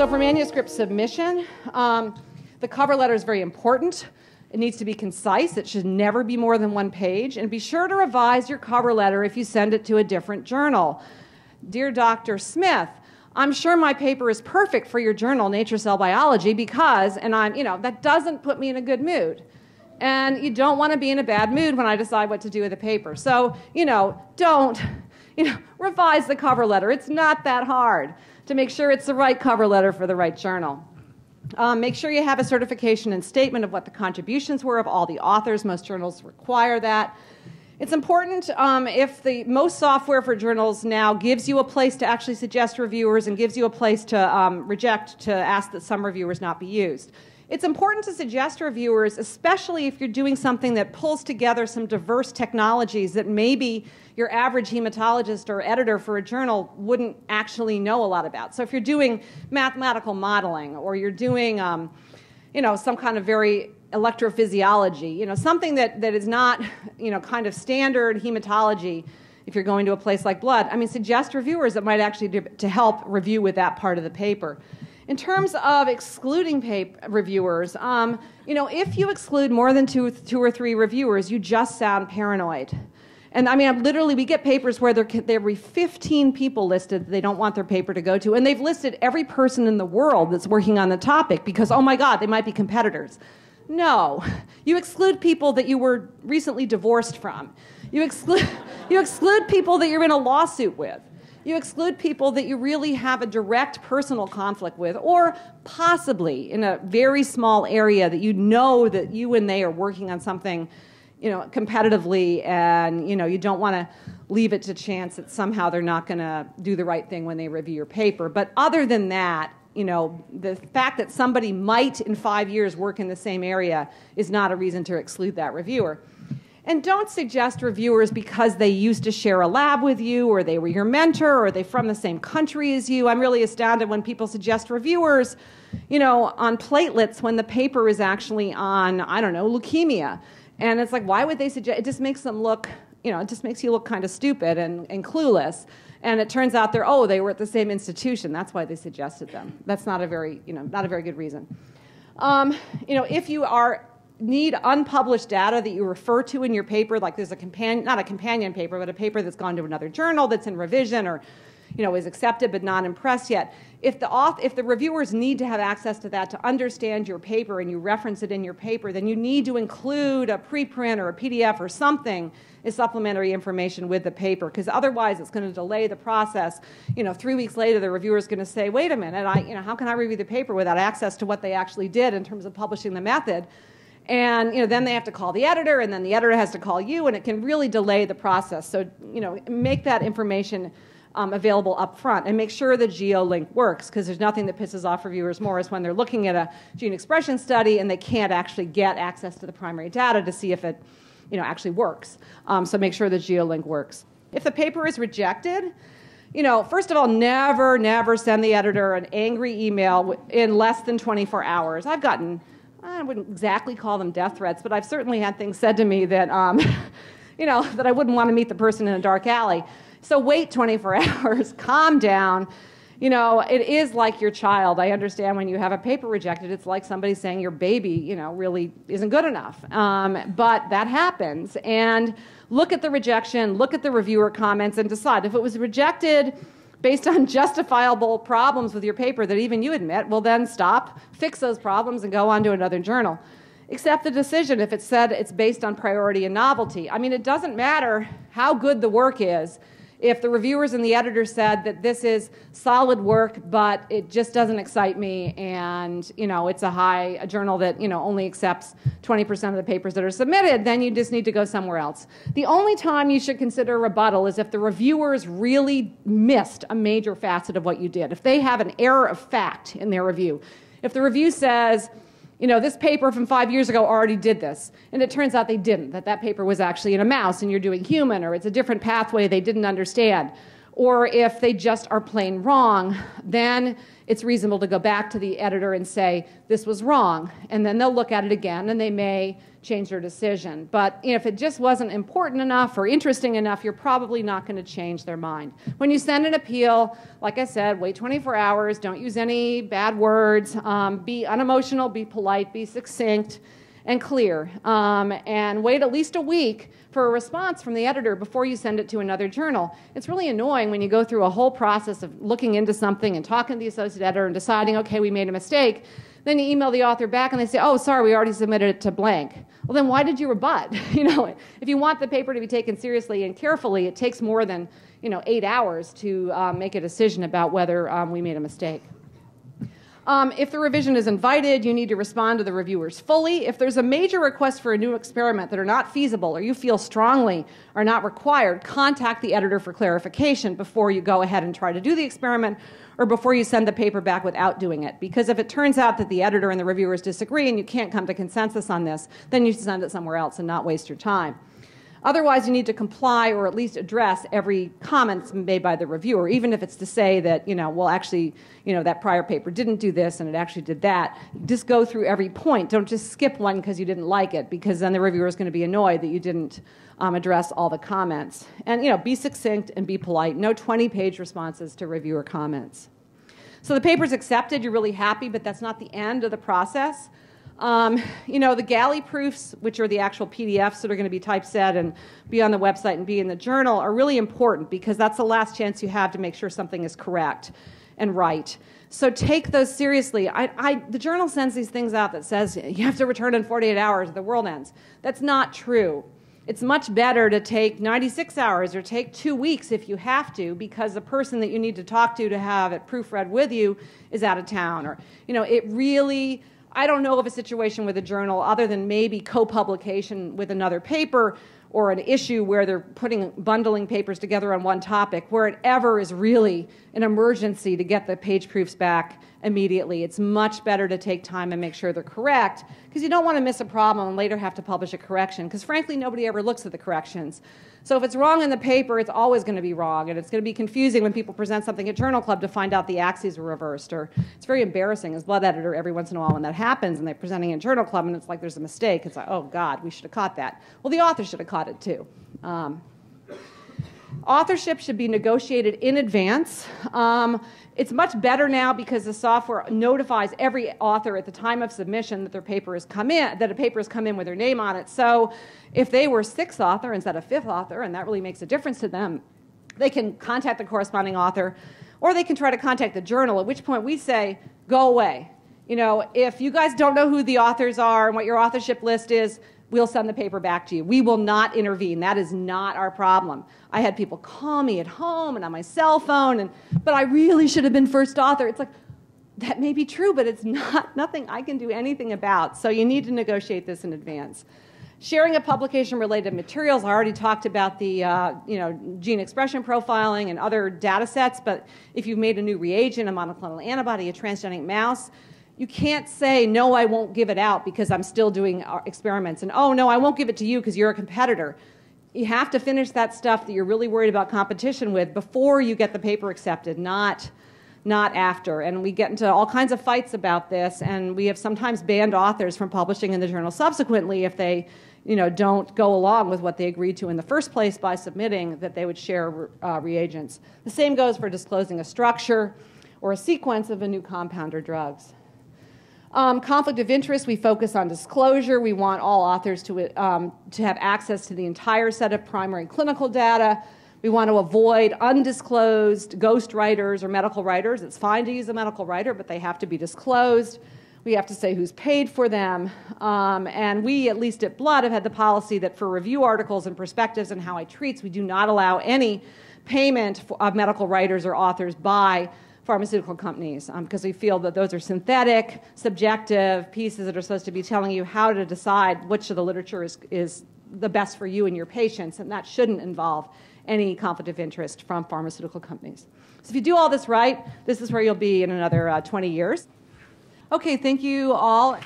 So for manuscript submission, um, the cover letter is very important. It needs to be concise. It should never be more than one page. And be sure to revise your cover letter if you send it to a different journal. Dear Dr. Smith, I'm sure my paper is perfect for your journal, Nature Cell Biology, because, and I'm, you know, that doesn't put me in a good mood. And you don't want to be in a bad mood when I decide what to do with the paper. So, you know, don't, you know, revise the cover letter. It's not that hard to make sure it's the right cover letter for the right journal. Um, make sure you have a certification and statement of what the contributions were of all the authors. Most journals require that. It's important um, if the most software for journals now gives you a place to actually suggest reviewers and gives you a place to um, reject to ask that some reviewers not be used. It's important to suggest to reviewers, especially if you're doing something that pulls together some diverse technologies that maybe your average hematologist or editor for a journal wouldn't actually know a lot about. So if you're doing mathematical modeling or you're doing, um, you know, some kind of very electrophysiology, you know, something that, that is not, you know, kind of standard hematology if you're going to a place like blood, I mean, suggest reviewers that might actually do, to help review with that part of the paper. In terms of excluding reviewers, um, you know, if you exclude more than two, two or three reviewers, you just sound paranoid. And I mean, literally, we get papers where there there be 15 people listed that they don't want their paper to go to, and they've listed every person in the world that's working on the topic because, oh my God, they might be competitors. No, you exclude people that you were recently divorced from. You exclude, you exclude people that you're in a lawsuit with. You exclude people that you really have a direct personal conflict with, or possibly in a very small area that you know that you and they are working on something, you know, competitively, and you know you don't want to leave it to chance that somehow they're not going to do the right thing when they review your paper. But other than that, you know, the fact that somebody might in five years work in the same area is not a reason to exclude that reviewer. And don't suggest reviewers because they used to share a lab with you, or they were your mentor, or they're from the same country as you. I'm really astounded when people suggest reviewers, you know, on platelets when the paper is actually on, I don't know, leukemia. And it's like, why would they suggest? It just makes them look, you know, it just makes you look kind of stupid and, and clueless. And it turns out they're, oh, they were at the same institution. That's why they suggested them. That's not a very, you know, not a very good reason. Um, you know, if you are need unpublished data that you refer to in your paper, like there's a companion, not a companion paper, but a paper that's gone to another journal that's in revision or you know, is accepted but not impressed yet. If the, auth- if the reviewers need to have access to that to understand your paper and you reference it in your paper, then you need to include a preprint or a PDF or something as supplementary information with the paper, because otherwise it's going to delay the process. You know, three weeks later, the reviewer is going to say, "Wait a minute, I, you know, how can I review the paper without access to what they actually did in terms of publishing the method?" And you know then they have to call the editor and then the editor has to call you and it can really delay the process. So you know make that information um, available up front and make sure the GEO link works because there's nothing that pisses off reviewers more is when they're looking at a gene expression study and they can't actually get access to the primary data to see if it you know actually works. Um, so make sure the GEO link works. If the paper is rejected you know, first of all, never, never send the editor an angry email in less than 24 hours. I've gotten I wouldn't exactly call them death threats, but I've certainly had things said to me that, um, you know, that I wouldn't want to meet the person in a dark alley. So wait 24 hours, calm down. You know, it is like your child. I understand when you have a paper rejected, it's like somebody saying your baby, you know, really isn't good enough. Um, but that happens. And look at the rejection, look at the reviewer comments, and decide if it was rejected based on justifiable problems with your paper that even you admit, well, then stop, fix those problems, and go on to another journal. Accept the decision if it said it's based on priority and novelty. I mean, it doesn't matter how good the work is if the reviewers and the editor said that this is solid work but it just doesn't excite me and you know it's a high a journal that you know only accepts 20% of the papers that are submitted then you just need to go somewhere else. The only time you should consider a rebuttal is if the reviewers really missed a major facet of what you did. If they have an error of fact in their review. If the review says you know, this paper from five years ago already did this. And it turns out they didn't, that that paper was actually in a mouse and you're doing human, or it's a different pathway they didn't understand. Or if they just are plain wrong, then it's reasonable to go back to the editor and say, this was wrong. And then they'll look at it again and they may change their decision. But if it just wasn't important enough or interesting enough, you're probably not going to change their mind. When you send an appeal, like I said, wait 24 hours, don't use any bad words, um, be unemotional, be polite, be succinct and clear, um, and wait at least a week for a response from the editor before you send it to another journal. It's really annoying when you go through a whole process of looking into something and talking to the associate editor and deciding, okay, we made a mistake. Then you email the author back and they say, oh, sorry, we already submitted it to blank. Well, then why did you rebut? you know, if you want the paper to be taken seriously and carefully, it takes more than you know eight hours to um, make a decision about whether um, we made a mistake. Um, if the revision is invited, you need to respond to the reviewers fully. If there's a major request for a new experiment that are not feasible or you feel strongly are not required, contact the editor for clarification before you go ahead and try to do the experiment or before you send the paper back without doing it. Because if it turns out that the editor and the reviewers disagree and you can't come to consensus on this, then you should send it somewhere else and not waste your time. Otherwise, you need to comply or at least address every comment made by the reviewer, even if it's to say that, you know, well, actually, you know, that prior paper didn't do this and it actually did that. Just go through every point. Don't just skip one because you didn't like it, because then the reviewer is going to be annoyed that you didn't um, address all the comments. And, you know, be succinct and be polite. No 20 page responses to reviewer comments. So the paper's accepted, you're really happy, but that's not the end of the process. Um, you know, the galley proofs, which are the actual PDFs that are going to be typeset and be on the website and be in the journal, are really important because that's the last chance you have to make sure something is correct and right. So take those seriously. I, I, the journal sends these things out that says you have to return in 48 hours, the world ends. That's not true. It's much better to take 96 hours or take two weeks if you have to because the person that you need to talk to to have it proofread with you is out of town. Or, you know, it really I don't know of a situation with a journal other than maybe co publication with another paper or an issue where they're putting bundling papers together on one topic where it ever is really an emergency to get the page proofs back immediately. It's much better to take time and make sure they're correct because you don't want to miss a problem and later have to publish a correction because frankly nobody ever looks at the corrections. So if it's wrong in the paper, it's always going to be wrong and it's going to be confusing when people present something at Journal Club to find out the axes were reversed or it's very embarrassing as blood editor every once in a while when that happens and they're presenting in Journal Club and it's like there's a mistake. It's like, oh God, we should have caught that. Well, the author should have caught it too. Um, authorship should be negotiated in advance. Um, it's much better now because the software notifies every author at the time of submission that their paper has come in, that a paper has come in with their name on it. So if they were sixth author instead of fifth author, and that really makes a difference to them, they can contact the corresponding author, or they can try to contact the journal. At which point we say, "Go away." You know, if you guys don't know who the authors are and what your authorship list is, we'll send the paper back to you. We will not intervene. That is not our problem. I had people call me at home and on my cell phone, and but I really should have been first author. It's like that may be true, but it's not nothing I can do anything about. So you need to negotiate this in advance. Sharing of publication related materials. I already talked about the uh, you know gene expression profiling and other data sets, but if you've made a new reagent, a monoclonal antibody, a transgenic mouse, you can't say, no, I won't give it out because I'm still doing uh, experiments, and oh, no, I won't give it to you because you're a competitor. You have to finish that stuff that you're really worried about competition with before you get the paper accepted, not, not after. And we get into all kinds of fights about this, and we have sometimes banned authors from publishing in the journal subsequently if they you know, don't go along with what they agreed to in the first place by submitting that they would share uh, reagents. The same goes for disclosing a structure or a sequence of a new compound or drugs. Um, conflict of interest, we focus on disclosure. We want all authors to, um, to have access to the entire set of primary clinical data. We want to avoid undisclosed ghost writers or medical writers. It's fine to use a medical writer, but they have to be disclosed. We have to say who's paid for them. Um, and we, at least at Blood, have had the policy that for review articles and perspectives and how I treats, we do not allow any payment of medical writers or authors by pharmaceutical companies um, because we feel that those are synthetic, subjective pieces that are supposed to be telling you how to decide which of the literature is, is the best for you and your patients, and that shouldn't involve any conflict of interest from pharmaceutical companies. So if you do all this right, this is where you'll be in another uh, 20 years. Okay, thank you all.